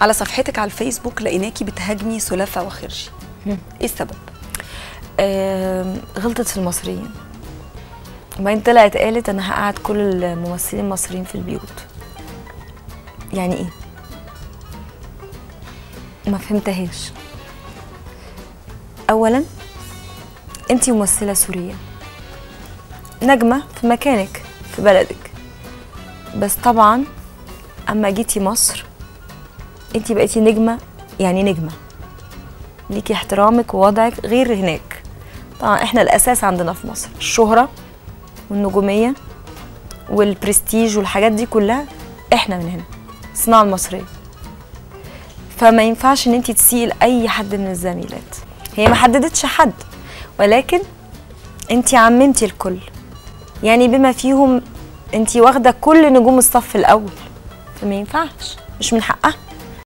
على صفحتك على الفيسبوك لقيناكي بتهاجمي سلافة وخرجي إيه السبب؟ آم، غلطت في المصريين. وبعدين طلعت قالت أنا هقعد كل الممثلين المصريين في البيوت. يعني إيه؟ ما فهمتهاش. اولا انتي ممثلة سورية. نجمة في مكانك في بلدك. بس طبعا أما جيتي مصر انتي بقيتي نجمة؟ يعني نجمة. ليكي احترامك ووضعك غير هناك. طبعا إحنا الأساس عندنا في مصر الشهرة والنجومية والبرستيج والحاجات دي كلها إحنا من هنا الصناعة المصرية. فما ينفعش ان انت تسيئي لأي حد من الزميلات. هي ما حددتش حد ولكن انت عممتي الكل. يعني بما فيهم انت واخدة كل نجوم الصف الأول فما ينفعش مش من حقها.